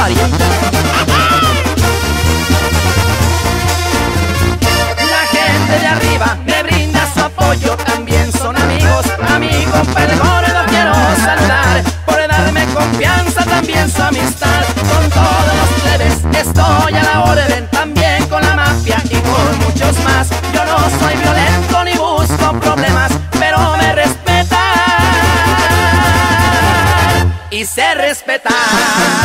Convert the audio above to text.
party. La gente de arriba me brinda su apoyo, también son amigos, amigos, perdón, los quiero saludar, por darme confianza, también su amistad, con todos los plebes estoy a la orden, también con la mafia y con muchos más, yo no soy violento ni busco problemas, pero me respetan y se respetan.